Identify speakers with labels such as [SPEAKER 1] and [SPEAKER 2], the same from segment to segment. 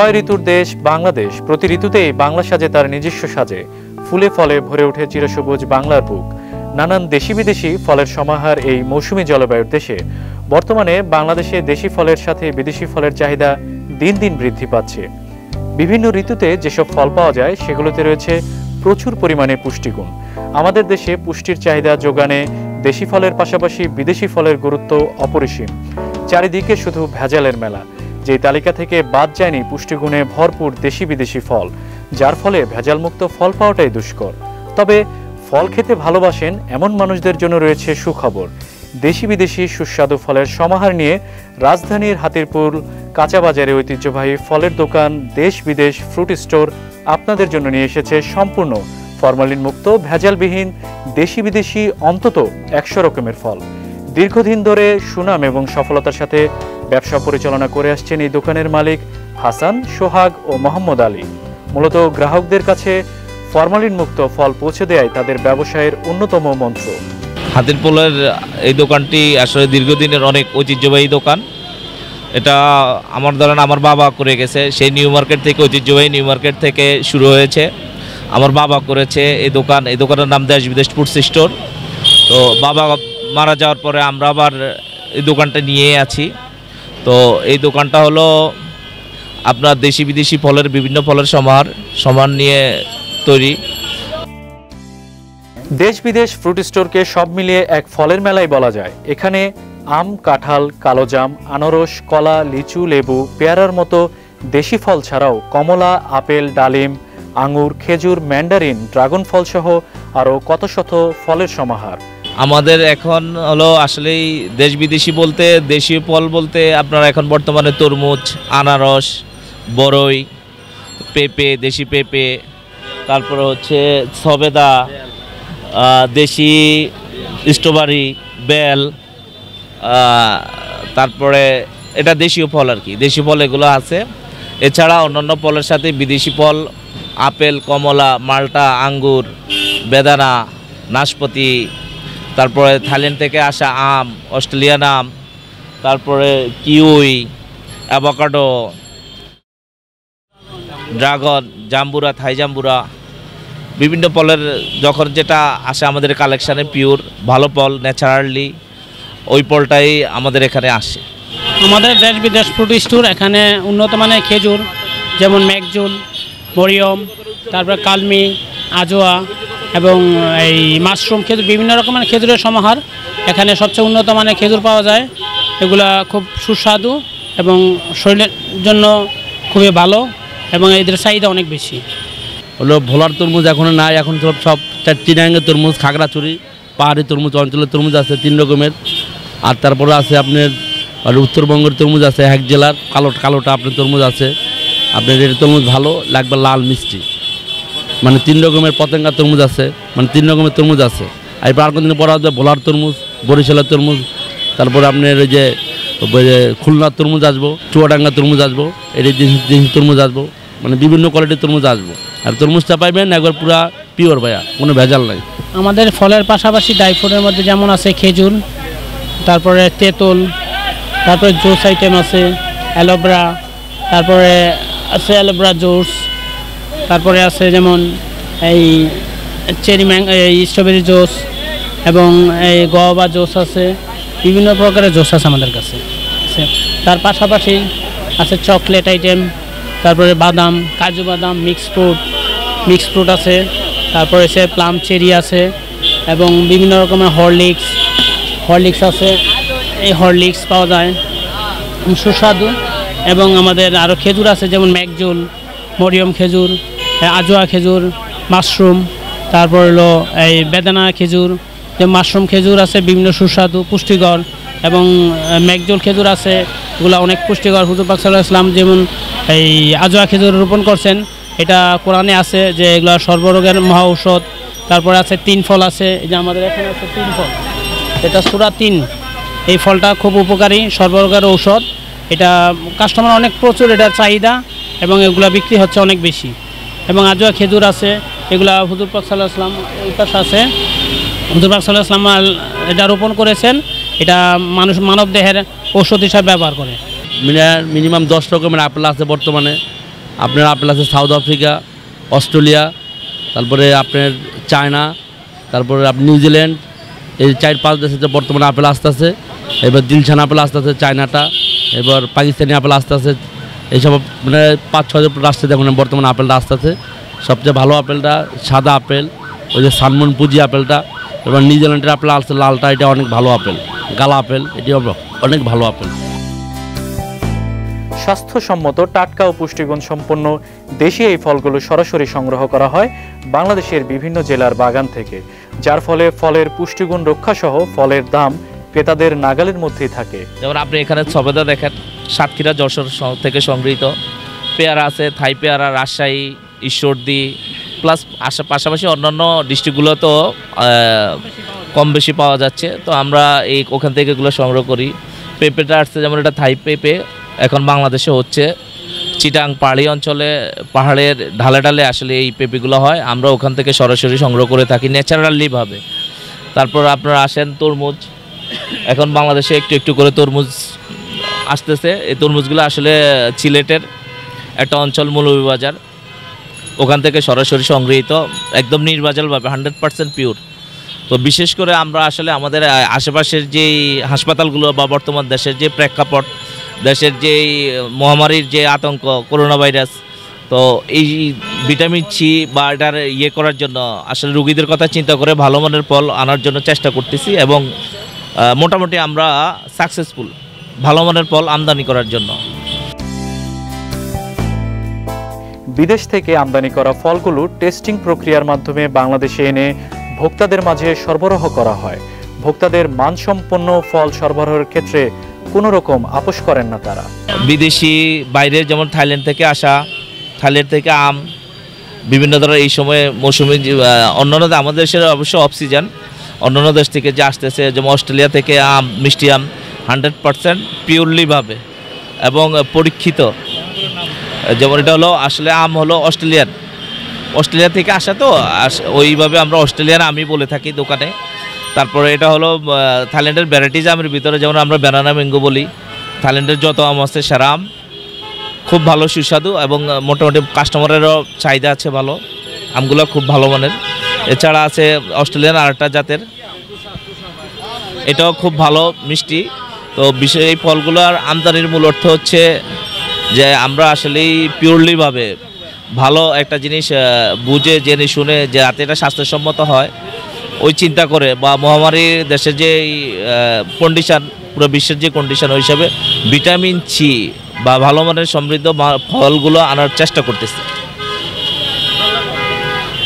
[SPEAKER 1] ছয় ঋতুর দেশ বাংলাদেশ। প্রতি ঋতুতেই বাংলা সাজে তার নিজস্ব সাজে। ফুলে ফলে ভরে ওঠে চিরসবুজ বাংলার বুক। নানান দেশি বিদেশি ফলের সমাহার এই মৌসুমী জলবায়ুর দেশে। বর্তমানে বাংলাদেশে দেশি ফলের সাথে বিদেশি ফলের চাহিদা দিন দিন বৃদ্ধি পাচ্ছে। বিভিন্ন ঋতুতে যেসব ফল পাওয়া যায়, সেগুলোতে রয়েছে প্রচুর পরিমাণে পুষ্টিগুণ। আমাদের দেশে পুষ্টির চাহিদা যোগানে দেশি ফলের পাশাপাশি বিদেশি ফলের গুরুত্ব অপরিসীম। চারিদিকে শুধু ভেজালের মেলা। যে তালিকা থেকে বাদ যায়নি পুষ্টিগুণে ভরপুর দেশি বিদেশি ফল, যার ফলে ভেজালমুক্ত ফল পাওয়াটাই দুষ্কর। তবে ফল খেতে ভালোবাসেন এমন মানুষদের জন্য রয়েছে সুখবর। দেশি বিদেশি সুস্বাদু ফলের সমাহার নিয়ে রাজধানীর হাতিরপুল কাঁচা বাজারে ঐতিহ্যবাহী ফলের দোকান দেশ বিদেশ ফ্রুট স্টোর আপনাদের জন্য নিয়ে এসেছে সম্পূর্ণ ফরমালিন মুক্ত ভেজালবিহীন দেশি বিদেশি অন্তত একশো রকমের ফল। দীর্ঘদিন ধরে সুনাম এবং সফলতার সাথে ব্যবসা পরিচালনা করে আসছেন এই দোকানের মালিক হাসান, সোহাগ ও মোহাম্মদ আলী। মূলত গ্রাহকদের কাছে ফরমালিন মুক্ত ফল পৌঁছে দেয় তাদের ব্যবসায়ের অন্যতম মন্ত্র।
[SPEAKER 2] হাতিরপুলের এই দোকানটি আসলে দীর্ঘদিনের অনেক ঐতিহ্যবাহী দোকান। এটা আমার ধরেন আমার বাবা করে গেছে সেই নিউ মার্কেট থেকে ঐতিহ্যবাহী নিউ মার্কেট থেকে শুরু হয়েছে। আমার বাবা করেছে এই দোকান, এই দোকানের নাম দেশ বিদেশ ফুডস স্টোর তো বাবা মারা যাওয়ার পরে আমরা আবার এই দোকানটা নিয়ে আছি। তো এই দোকানটা হলো আপনার দেশি বিদেশি ফলের, বিভিন্ন ফলের সমাহার সমান নিয়ে তৈরি।
[SPEAKER 1] দেশ বিদেশ ফ্রুট স্টোরকে সব মিলিয়ে এক ফলের মেলাই বলা যায়। এখানে আম, কাঁঠাল কালোজাম আনারস, কলা, লিচু, লেবু, পেয়ারার মতো দেশি ফল ছাড়াও কমলা, আপেল, ডালিম আঙুর খেজুর, ম্যান্ডারিন, ড্রাগন ফল সহ আরও কত শত ফলের সমাহার।
[SPEAKER 2] আমাদের এখন হলো আসলেই দেশ বিদেশি বলতে, দেশীয় ফল বলতে আপনার এখন বর্তমানে তরমুজ, আনারস, বরই, পেঁপে, দেশি পেঁপে, তারপরে হচ্ছে সবেদা দেশি স্ট্রবেরি, বেল তারপরে এটা দেশীয় ফল আর কি দেশি ফল এগুলো আছে। এছাড়া অন্যান্য ফলের সাথে বিদেশি ফল, আপেল, কমলা, মাল্টা, আঙ্গুর, বেদানা, নাশপাতি তারপরে থাইল্যান্ড থেকে আসা আম, অস্ট্রেলিয়ান আম, তারপরে কিউই, অ্যাভোকাডো, ড্রাগন, জাম্বুরা, থাই জাম্বুরা, বিভিন্ন ফলের যখন যেটা আসে আমাদের কালেকশানে পিওর, ভালো ফল, ন্যাচারালি, ওই ফলটাই আমাদের এখানে আসে।
[SPEAKER 3] আমাদের দেশ বিদেশ ফ্রুট স্টোর এখানে উন্নত মানের খেজুর, যেমন ম্যাকজুল, মরিয়ম, তারপরে কালমি, আজোয়া এবং এই মাশরুম খেজুর, বিভিন্ন রকমের খেজুরের সমাহার। এখানে সবচেয়ে উন্নত মানের খেজুর পাওয়া যায়। এগুলা খুব সুস্বাদু এবং শরীরের জন্য খুবই ভালো এবং এদের চাহিদা অনেক বেশি।
[SPEAKER 4] হলো ভোলার তরমুজ এখন নাই, এখন সব সব চিনাঙ্গের তরমুজ, খাগড়াছড়ি, পাহাড়ি তরমুজ, অঞ্চলের তরমুজ আছে তিন রকমের। আর তারপরে আছে আপনার, আর উত্তরবঙ্গের তরমুজ আছে এক জেলার, কালো, কালোটা আপনার তরমুজ আছে। আপনার এর তরমুজ ভালো, লাগবে লাল মিষ্টি। মানে তিন রকমের পতেঙ্গা তরমুজ আছে মানে তিন রকমের তরমুজ আছে। আর এরপর আর দিন পরে আসবে ভোলার তরমুজ, বরিশালের তরমুজ, তারপরে আপনার ওই যে খুলনার তরমুজ আসব, চুয়াডাঙ্গা তরমুজ আসব এর জিনিস তরমুজ আসব মানে বিভিন্ন কোয়ালিটির তরমুজ আসব। আর তরমুজটা পাইবেন একবার পুরা পিওর ভাইয়া, কোনো ভেজাল নাই।
[SPEAKER 3] আমাদের ফলের পাশাপাশি ড্রাই ফ্রুটের মধ্যে যেমন আছে খেজুর, তারপরে তেঁতুল, তারপরে জুস আইটেম আছে অ্যালোভেরা তারপরে আছে অ্যালোভেরা জুস তারপরে আছে যেমন এই চেরি ম্যাং, এই স্ট্রবেরি জুস এবং এই গোয়াবা জুস আছে, বিভিন্ন প্রকারের জুস আছে আমাদের কাছে। তার পাশাপাশি আছে চকলেট আইটেম, তারপরে বাদাম, কাজু বাদাম, মিক্স ফ্রুট মিক্স ফ্রুট আছে, তারপরে সে প্লাম চেরি আছে এবং বিভিন্ন রকমের হরলিক্স হরলিক্স আছে, এই হরলিক্স পাওয়া যায়। সুস্বাদু এবং আমাদের আরও খেজুর আছে, যেমন ম্যাকজুল, মরিয়ম খেজুর আজোয়া খেজুর, মাশরুম, তারপর হলো এই বেদানা খেজুর, যে মাশরুম খেজুর আছে বিভিন্ন সুস্বাদু, পুষ্টিকর এবং ম্যাকজুল খেজুর আছে, এগুলো অনেক পুষ্টিকর। হুজুর পাক সাল্লাহ ইসলাম যেমন এই আজোয়া খেজুর রোপণ করছেন, এটা কোরআনে আছে যে এগুলো সর্বরোগের মহা ঔষধ। তারপরে আছে তিন ফল আছে যে আমাদের এখানে আছে তিন ফল। এটা সুরা তিন। এই ফলটা খুব উপকারী, সর্বরোগের ঔষধ। এটা কাস্টমার অনেক প্রচুর এটার চাহিদা এবং এগুলো বিক্রি হচ্ছে অনেক বেশি। এবং আজও খেজুর আছে, এগুলা হুজুর পাক সাল্লাহ আসলাম এই পাশে আছে। হুজুর পাক সাল্লাহ আসলাম এটা রোপণ করেছেন, এটা মানুষ মানব দেহের ঔষধ হিসাবে ব্যবহার করে।
[SPEAKER 4] মিনিমাম দশ রকমের আপেল আছে বর্তমানে। আপনার আপেল আছে সাউথ আফ্রিকা, অস্ট্রেলিয়া, তারপরে আপনার চায়না, তারপরে আপনি নিউজিল্যান্ড এই চার পাঁচ দেশে যে বর্তমানে আপেল আসতেছে, এবার দিলশান আপেল আসতেছে, চায়নাটা, এবার পাকিস্তানি আপেল আসতেছে এইসব মানে পাঁচ ছয় রাষ্ট্রে দেখুন বর্তমানে আপেলটা আসতেছে সবচেয়ে ভালো আপেলটা সাদা আপেল ওই যে সানমন পুঁজি আপেলটা এবার নিউজিল্যান্ডের আপেল আসছে লালটা এটা অনেক ভালো আপেল। গালা আপেল এটি অনেক ভালো আপেল।
[SPEAKER 1] স্বাস্থ্যসম্মত টাটকা ও পুষ্টিগুণ সম্পন্ন দেশি এই ফলগুলো সরাসরি সংগ্রহ করা হয় বাংলাদেশের বিভিন্ন জেলার বাগান থেকে। যার ফলে ফলের পুষ্টিগুণ রক্ষা সহ ফলের দাম ক্রেতাদের নাগালের মধ্যেই থাকে।
[SPEAKER 2] যেমন আপনি এখানে সবেদা দেখেন সাতক্ষীরা যশোর থেকে সংগৃহীত। পেয়ারা আছে, থাই পেয়ারা, রাজশাহী, ঈশ্বরদী প্লাস আশা পাশাপাশি অন্যান্য ডিস্ট্রিক্টগুলোতেও কম বেশি পাওয়া যাচ্ছে। তো আমরা এই ওখান থেকে এগুলো সংগ্রহ করি। পেঁপেটা আসছে, যেমন এটা থাই পেঁপে, এখন বাংলাদেশে হচ্ছে। চিটাং পাহাড়ি অঞ্চলে, পাহাড়ের ঢালে ঢালে আসলে এই পেঁপেগুলো হয়। আমরা ওখান থেকে সরাসরি সংগ্রহ করে থাকি ন্যাচারালিভাবে। তারপর আপনারা আসেন তরমুজ। এখন বাংলাদেশে একটু একটু করে তরমুজ আসতেছে। এই তরমুজগুলো আসলে সিলেটের একটা অঞ্চল মৌলভীবাজার। ওখান থেকে সরাসরি সংগৃহীত, একদম নির্বাচলভাবে হান্ড্রেড পার্সেন্ট পিওর তো বিশেষ করে আমরা আসলে আমাদের আশেপাশের যেই হাসপাতালগুলো বা বর্তমান দেশের যে প্রেক্ষাপট, দেশের যেই মহামারীর যে আতঙ্ক করোনা ভাইরাস তো এই ভিটামিন সি বা এটার ইয়ে করার জন্য আসলে রুগীদের কথা চিন্তা করে ভালো মানের ফল আনার জন্য চেষ্টা করতেছি এবং মোটামুটি আমরা সাকসেসফুল ভালো মানের ফল আমদানি করার জন্য।
[SPEAKER 1] বিদেশ থেকে আমদানি করা ফলগুলো টেস্টিং প্রক্রিয়ার মাধ্যমে বাংলাদেশে এনে ভোক্তাদের মাঝে সরবরাহ করা হয়। ভোক্তাদের মানসম্পন্ন ফল সরবরাহের ক্ষেত্রে কোনো রকম আপোষ করেন না তারা।
[SPEAKER 2] বিদেশি বাইরে যেমন থাইল্যান্ড থেকে আসা থাইল্যান্ড থেকে আম বিভিন্ন ধরনের এই সময়ে মৌসুমি অন্যান্য আমাদের দেশের অবশ্য অফ সিজন অন্যান্য দেশ থেকে যে আসতেছে যেমন অস্ট্রেলিয়া থেকে আম মিষ্টি আম হান্ড্রেড পারসেন্ট পিওরলিভাবে এবং পরীক্ষিত। যেমন এটা হলো, আসলে আম হলো অস্ট্রেলিয়ান। অস্ট্রেলিয়া থেকে আসা তো ওইভাবে আমরা অস্ট্রেলিয়ান আমি বলে থাকি দোকানে। তারপরে এটা হলো থাইল্যান্ডের ভ্যারাইটিজ আমের ভিতরে, যেমন আমরা ব্যানানা ম্যাঙ্গো বলি। থাইল্যান্ডের যত আম আছে, সেরা আম। খুব ভালো, সুস্বাদু এবং মোটামুটি কাস্টমারেরও চাহিদা আছে ভালো। আমগুলো খুব ভালো মানের। এছাড়া আছে অস্ট্রেলিয়ান আরেকটা জাতের। এটাও খুব ভালো, মিষ্টি। তো বিশেষ এই ফলগুলোর আমদানির মূল অর্থ হচ্ছে যে আমরা আসলেই পিওরলিভাবে ভালো একটা জিনিস বুঝে, জেনে, শুনে যে যাতে এটা স্বাস্থ্যসম্মত হয়, ওই চিন্তা করে বা মহামারীর দেশের যে কন্ডিশান পুরো বিশ্বের যে কন্ডিশন ওই হিসাবে ভিটামিন সি বা ভালো মানের সমৃদ্ধ ফলগুলো আনার চেষ্টা করতেছে।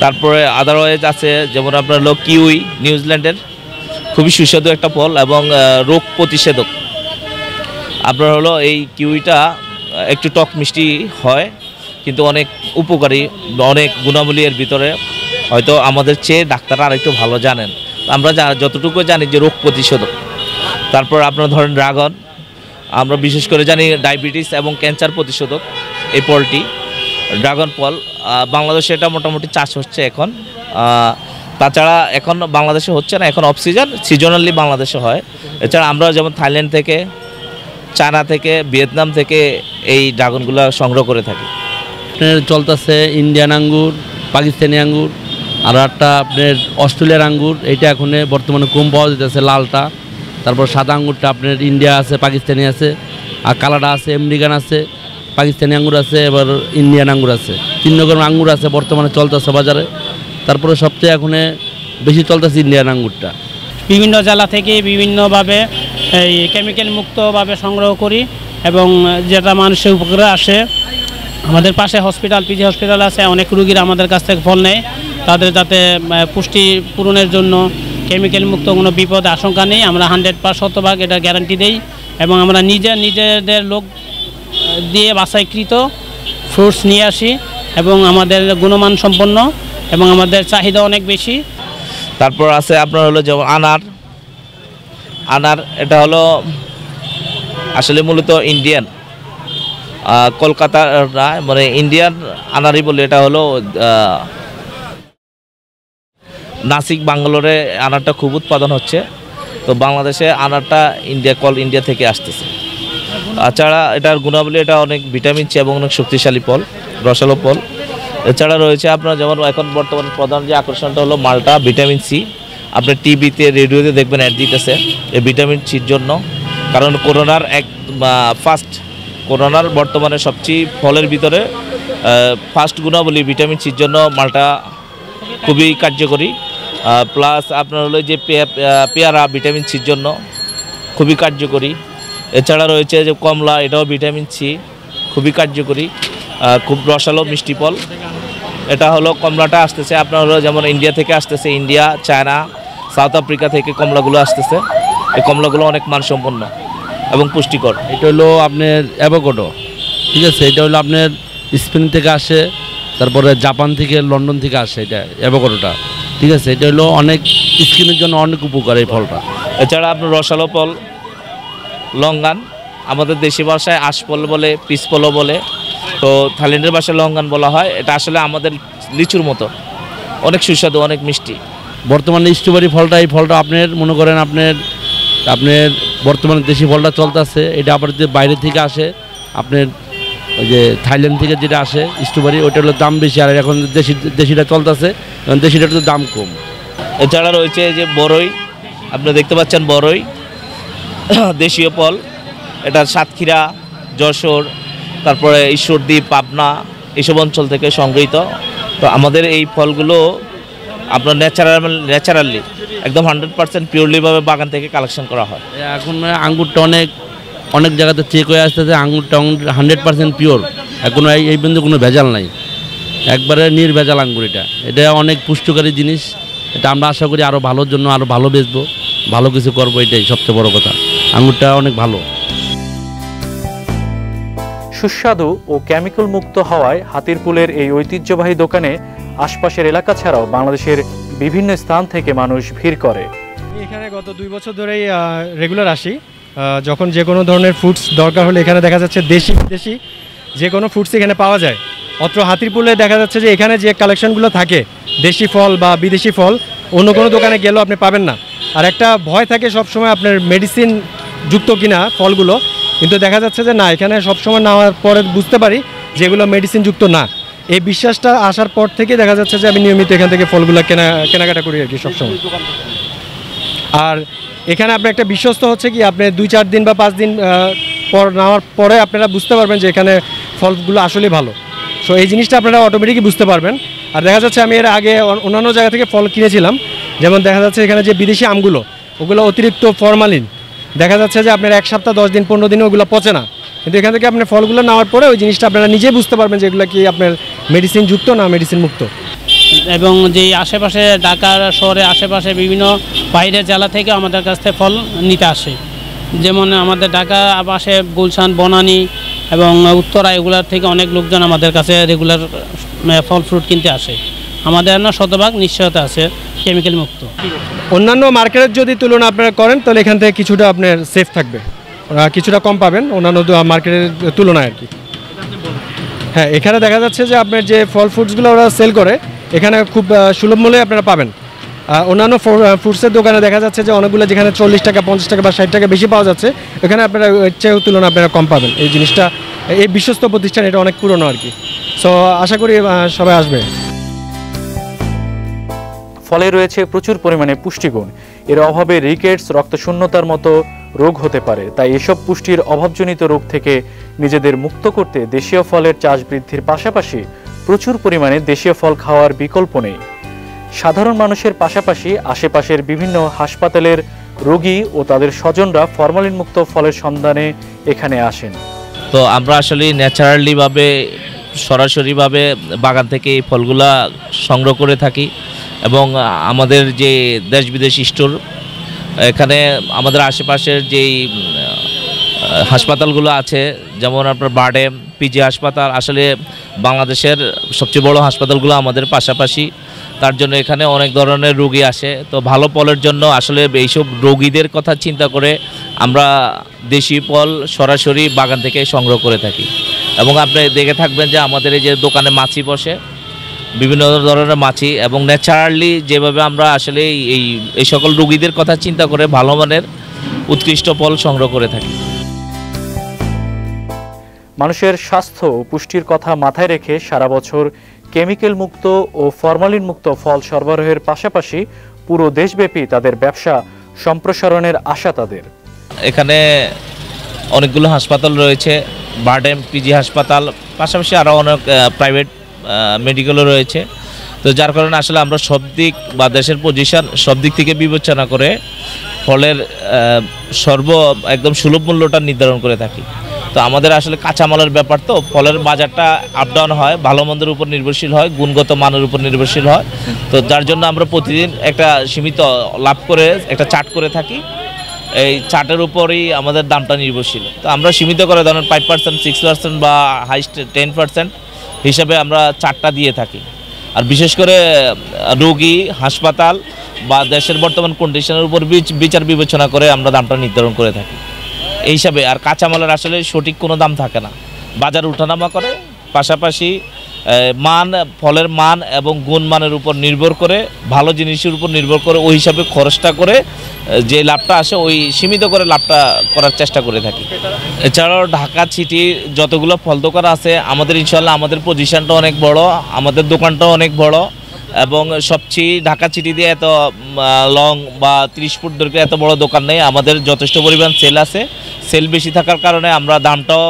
[SPEAKER 2] তারপরে আদারওয়াইজ আছে, যেমন আপনার হলো কিউই, নিউজিল্যান্ডের খুবই সুস্বাদু একটা ফল এবং রোগ প্রতিষেধক। আপনার হলো এই কিউইটা একটু টক মিষ্টি হয়, কিন্তু অনেক উপকারী, অনেক গুণাবলী এর ভিতরে। হয়তো আমাদের চেয়ে ডাক্তাররা আরেকটু ভালো জানেন। আমরা যতটুকু জানি যে রোগ প্রতিষেধক। তারপর আপনার ধরেন ড্রাগন। আমরা বিশেষ করে জানি ডায়াবেটিস এবং ক্যান্সার প্রতিষেধক, এই ফলটি। ড্রাগন ফল বাংলাদেশে এটা মোটামুটি চাষ হচ্ছে এখন। তাছাড়া এখন বাংলাদেশে হচ্ছে না, এখন অফ সিজন সিজনালি বাংলাদেশে হয়। এছাড়া আমরা যেমন থাইল্যান্ড থেকে, চায়না থেকে, ভিয়েতনাম থেকে এই ড্রাগনগুলো সংগ্রহ করে থাকি।
[SPEAKER 4] আপনার চলতেছে ইন্ডিয়ান আঙ্গুর, পাকিস্তানি আঙ্গুর, আর একটা আপনার অস্ট্রেলিয়ার আঙ্গুর, এইটা এখন বর্তমানে কম পাওয়া যেতেছে লালটা। তারপর সাদা আঙ্গুরটা আপনার ইন্ডিয়া আছে, পাকিস্তানি আছে, আর কালাডা আছে, আমেরিকান আছে, পাকিস্তানি আঙ্গুর আছে, এবার ইন্ডিয়ান আঙ্গুর আছে। তিন রকম আঙ্গুর আছে বর্তমানে চলতেছে বাজারে। তারপরে সবচেয়ে এখন বেশি চলতেছে ইন্ডিয়ান আঙ্গুরটা।
[SPEAKER 3] বিভিন্ন জেলা থেকে বিভিন্নভাবে এই কেমিক্যাল মুক্তভাবে সংগ্রহ করি এবং যেটা মানুষের উপকারে আসে। আমাদের পাশে হসপিটাল পিজি হসপিটাল আছে, অনেক রুগীরা আমাদের কাছ থেকে ফল নেয়। তাদের যাতে পুষ্টি পূরণের জন্য কেমিক্যাল মুক্ত কোনো বিপদ আশঙ্কা নেই। আমরা হান্ড্রেড পার শতভাগ এটা গ্যারান্টি দেই এবং আমরা নিজে নিজেদের লোক দিয়ে বাছাইকৃত ফ্রুটস নিয়ে আসি এবং আমাদের গুণমান সম্পন্ন। এবং আমাদের চাহিদা অনেক বেশি।
[SPEAKER 2] তারপর আছে আপনার হলো যেমন আনার। আনার এটা হলো আসলে মূলত ইন্ডিয়ান। কলকাতার মানে ইন্ডিয়ান আনারই বলে এটা হলো নাসিক বাঙ্গালোরে আনারটা খুব উৎপাদন হচ্ছে। তো বাংলাদেশে আনারটা ইন্ডিয়া, কল ইন্ডিয়া থেকে আসতেছে। তাছাড়া এটার গুণাবলী, এটা অনেক ভিটামিন সি এবং অনেক শক্তিশালী ফল, রসালো ফল। এছাড়া রয়েছে আপনার যেমন এখন বর্তমানে প্রধান যে আকর্ষণটা হলো মালটা, ভিটামিন সি। আপনি টিভিতে রেডিওতে দেখবেন অ্যাড দিতেছে এই ভিটামিন সির জন্য। কারণ করোনার এক ফার্স্ট করোনার বর্তমানে সবচেয়ে ফলের ভিতরে ফার্স্ট গুণাবলী ভিটামিন সির জন্য মালটা খুবই কার্যকরী। প্লাস আপনার হলো যে পেয়ারা ভিটামিন সির জন্য খুবই কার্যকরী। এছাড়া রয়েছে যে কমলা, এটাও ভিটামিন সি, খুবই কার্যকরী। খুব রসালো মিষ্টি ফল। এটা হলো কমলাটা আসতেছে আপনার হলো যেমন ইন্ডিয়া থেকে আসতেছে ইন্ডিয়া চায়না সাউথ আফ্রিকা থেকে কমলাগুলো আসতেছে। এই কমলাগুলো অনেক মানসম্পন্ন এবং পুষ্টিকর।
[SPEAKER 4] এটা হলো আপনার অ্যাভোকাডো ঠিক আছে? এটা হলো আপনার স্পেন থেকে আসে তারপরে জাপান থেকে লন্ডন থেকে আসে এটা অ্যাভোকাডোটা ঠিক আছে? এটা হলো অনেক স্কিনের জন্য অনেক উপকার এই ফলটা।
[SPEAKER 2] এছাড়া আপনার রসালো ফল লঙ্গান আমাদের দেশি ভাষায় আশফল বলে পিসফলও বলে তো থাইল্যান্ডের ভাষায় লঙ্গান বলা হয় এটা আসলে আমাদের লিচুর মতো। অনেক সুস্বাদু অনেক মিষ্টি।
[SPEAKER 4] বর্তমানে স্ট্রবেরি ফলটা এই ফলটা আপনার মনে করেন আপনার আপনার বর্তমানে দেশি ফলটা চলতেছে এটা আবার যে বাইরে থেকে আসে আপনার ওই যে থাইল্যান্ড থেকে যেটা আসে স্ট্রবেরি ওটা হলো দাম বেশি আর এখন দেশি দেশিটা চলতেছে এখন দেশিটার তো দাম কম।
[SPEAKER 2] এছাড়া রয়েছে যে বড়ই আপনি দেখতে পাচ্ছেন বড়ই দেশীয় ফল এটা সাতক্ষীরা যশোর তারপরে ঈশ্বরদীপ পাবনা এইসব অঞ্চল থেকে সংগৃহীত। তো আমাদের এই ফলগুলো আপনার ন্যাচারাল ন্যাচারালি একদম হান্ড্রেড পার্সেন্ট পিওরলিভাবে বাগান থেকে কালেকশন করা হয়।
[SPEAKER 4] এখন মানে আঙ্গুরটা অনেক অনেক জায়গাতে চেক হয়ে আসতেছে, আঙ্গুরটা হান্ড্রেড পার্সেন্ট পিওর এখনও এই পর্যন্ত কোনো ভেজাল নাই। একবারে নির্ভেজাল আঙ্গুর এটা। এটা অনেক পুষ্টিকারী জিনিস। এটা আমরা আশা করি আরও ভালোর জন্য আরও ভালো বেচবো। ভালো কিছু করব এটাই সবচেয়ে বড় কথা। আঙ্গুরটা অনেক ভালো।
[SPEAKER 1] সুস্বাদু ও কেমিক্যাল মুক্ত হওয়ায় হাতিরপুলের এই ঐতিহ্যবাহী দোকানে আশপাশের এলাকা ছাড়াও বাংলাদেশের বিভিন্ন স্থান থেকে মানুষ ভিড় করে।
[SPEAKER 5] এখানে গত দুই বছর ধরেই রেগুলার আসি। যখন যে কোনো ধরনের ফুডস দরকার হলে এখানে দেখা যাচ্ছে দেশি, বিদেশি যে কোনো ফুডস এখানে পাওয়া যায়। অত্র হাতিরপুলে দেখা যাচ্ছে যে এখানে যে কালেকশনগুলো থাকে, দেশি ফল বা বিদেশি ফল, অন্য কোনো দোকানে গেলেও আপনি পাবেন না। আর একটা ভয় থাকে সবসময় আপনার মেডিসিন যুক্ত কিনা ফলগুলো কিন্তু দেখা যাচ্ছে যে না, এখানে সবসময় নেওয়ার পরে বুঝতে পারি যেগুলো মেডিসিন যুক্ত না। এই বিশ্বাসটা আসার পর থেকে দেখা যাচ্ছে যে আমি নিয়মিত এখান থেকে ফলগুলো কেনা, কেনাকাটা করি আর কি সবসময়। আর এখানে আপনি একটা বিশ্বস্ত হচ্ছে কি, আপনি দুই চার দিন বা পাঁচ দিন পর নেওয়ার পরে আপনারা বুঝতে পারবেন যে এখানে ফলগুলো আসলেই ভালো। সো এই জিনিসটা আপনারা অটোমেটিকই বুঝতে পারবেন। আর দেখা যাচ্ছে আমি এর আগে অন্যান্য জায়গা থেকে ফল কিনেছিলাম। যেমন দেখা যাচ্ছে এখানে যে বিদেশি আমগুলো, ওগুলো অতিরিক্ত ফরমালিন দেখা যাচ্ছে যে আপনার এক সপ্তাহ, দশ দিন, পনেরো দিনে ওগুলো পচে না। কিন্তু এখান থেকে আপনি ফলগুলো নেওয়ার পরে ওই জিনিসটা আপনারা নিজেই বুঝতে পারবেন যে এগুলো কি আপনার মেডিসিন যুক্ত না মেডিসিন মুক্ত।
[SPEAKER 3] এবং যে আশেপাশে ঢাকার শহরে আশেপাশে বিভিন্ন বাইরের জেলা থেকে আমাদের কাছ থেকে ফল নিতে আসে। যেমন আমাদের ঢাকা পাশে গুলশান, বনানী এবং উত্তরা এগুলার থেকে অনেক লোকজন আমাদের কাছে রেগুলার ফল ফ্রুট কিনতে আসে। আমাদের না শতভাগ নিশ্চয়তা আছে। কেমিক্যাল মুক্ত।
[SPEAKER 5] অন্যান্য মার্কেটের যদি তুলনা আপনারা করেন, তাহলে এখান থেকে কিছুটা আপনার সেফ থাকবে। কিছুটা কম পাবেন, অন্যান্য মার্কেটের তুলনায় আর কি। হ্যাঁ এখানে দেখা যাচ্ছে যে আপনার যে ফল ফ্রুটসগুলো ওরা সেল করে, এখানে খুব সুলভ মূল্যে আপনারা পাবেন। অন্যান্য ফ্রুটসের দোকানে দেখা যাচ্ছে যে অনেকগুলো যেখানে চল্লিশ টাকা, পঞ্চাশ টাকা বা ষাট টাকা বেশি পাওয়া যাচ্ছে, এখানে আপনারা চেয়েও তুলনা আপনারা কম পাবেন। এই জিনিসটা, এই বিশ্বস্ত প্রতিষ্ঠান এটা অনেক পুরনো আর কি। সো আশা করি সবাই আসবে।
[SPEAKER 1] ফলে রয়েছে প্রচুর পরিমাণে পুষ্টিগুণ। এর অভাবে রিকেটস, রক্তশূন্যতার মতো রোগ হতে পারে। তাই এসব পুষ্টির অভাবজনিত রোগ থেকে নিজেদের মুক্ত করতে দেশীয় ফলের চাষ বৃদ্ধির পাশাপাশি প্রচুর পরিমাণে দেশীয় ফল খাওয়ার বিকল্প নেই। সাধারণ মানুষের পাশাপাশি আশেপাশের বিভিন্ন হাসপাতালের রোগী ও তাদের স্বজনরা ফরমালিন মুক্ত ফলের সন্ধানে এখানে আসেন।
[SPEAKER 2] তো আমরা আসলে ন্যাচারালিভাবে সরাসরিভাবে বাগান থেকে এই ফলগুলা সংগ্রহ করে থাকি। এবং আমাদের যে দেশ বিদেশ স্টোর, এখানে আমাদের আশেপাশের যেই হাসপাতালগুলো আছে, যেমন আপনার বার্ডেম, পিজি হাসপাতাল, আসলে বাংলাদেশের সবচেয়ে বড় হাসপাতালগুলো আমাদের পাশাপাশি। তার জন্য এখানে অনেক ধরনের রোগী আসে। তো ভালো পলের জন্য আসলে এইসব রোগীদের কথা চিন্তা করে আমরা দেশি পল সরাসরি বাগান থেকে সংগ্রহ করে থাকি। এবং আপনি দেখে থাকবেন যে আমাদের এই যে দোকানে মাছি বসে বিভিন্ন ধরনের মাছি এবং ন্যাচারালি যেভাবে আমরা আসলে এই- এই সকল রুগীদের কথা চিন্তা করে ভালো মানের উৎকৃষ্ট ফল সংগ্রহ করে থাকি।
[SPEAKER 1] মানুষের স্বাস্থ্য ও পুষ্টির কথা মাথায় রেখে সারা বছর কেমিক্যাল মুক্ত ও ফরমালিন মুক্ত ফল সরবরাহের পাশাপাশি পুরো দেশব্যাপী তাদের ব্যবসা সম্প্রসারণের আশা তাদের।
[SPEAKER 2] এখানে অনেকগুলো হাসপাতাল রয়েছে বার্ডেম পিজি হাসপাতাল পাশাপাশি আরও অনেক প্রাইভেট মেডিকেলও রয়েছে। তো যার কারণে আসলে আমরা সব দিক বা দেশের পজিশন সব দিক থেকে বিবেচনা করে ফলের সর্ব একদম সুলভ মূল্যটা নির্ধারণ করে থাকি। তো আমাদের আসলে কাঁচামালের ব্যাপার তো, ফলের বাজারটা আপ ডাউন হয়, ভালো মন্দের উপর নির্ভরশীল হয়, গুণগত মানের উপর নির্ভরশীল হয়। তো যার জন্য আমরা প্রতিদিন একটা সীমিত লাভ করে, একটা চার্ট করে থাকি। এই চার্টের উপরেই আমাদের দামটা নির্ভরশীল। তো আমরা সীমিত করে ধরেন ফাইভ পার্সেন্ট সিক্স পার্সেন্ট বা হাইস্ট টেন পার্সেন্ট হিসাবে আমরা চারটা দিয়ে থাকি। আর বিশেষ করে রোগী, হাসপাতাল বা দেশের বর্তমান কন্ডিশনের উপর বিচ- বিচার বিবেচনা করে আমরা দামটা নির্ধারণ করে থাকি। এই হিসাবে, আর কাঁচামালের আসলে সঠিক কোনো দাম থাকে না। বাজার উঠানামা করে, পাশাপাশি মান, ফলের মান এবং গুণমানের উপর নির্ভর করে, ভালো জিনিসের উপর নির্ভর করে ওই হিসাবে খরচটা করে যে লাভটা আসে ওই সীমিত করে লাভটা করার চেষ্টা করে থাকি। এছাড়াও ঢাকা সিটি যতগুলো ফল দোকান আছে, আমাদের ইনশাল্লাহ আমাদের পজিশনটা অনেক বড়, আমাদের দোকানটাও অনেক বড় এবং সবচেয়ে ঢাকা সিটি দিয়ে এত লং বা ত্রিশ ফুট দৈর্ঘ্যে এত বড় দোকান নেই, আমাদের যথেষ্ট পরিমাণ সেল আছে। সেল বেশি থাকার কারণে আমরা দামটাও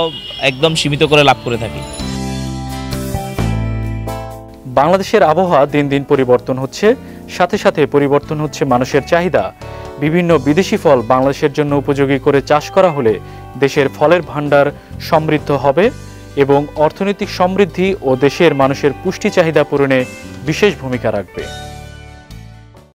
[SPEAKER 2] একদম সীমিত করে লাভ করে থাকি।
[SPEAKER 1] বাংলাদেশের আবহাওয়া দিন দিন পরিবর্তন হচ্ছে, সাথে সাথে পরিবর্তন হচ্ছে মানুষের চাহিদা। বিভিন্ন বিদেশি ফল বাংলাদেশের জন্য উপযোগী করে চাষ করা হলে দেশের ফলের ভাণ্ডার সমৃদ্ধ হবে এবং অর্থনৈতিক সমৃদ্ধি ও দেশের মানুষের পুষ্টি চাহিদা পূরণে বিশেষ ভূমিকা রাখবে।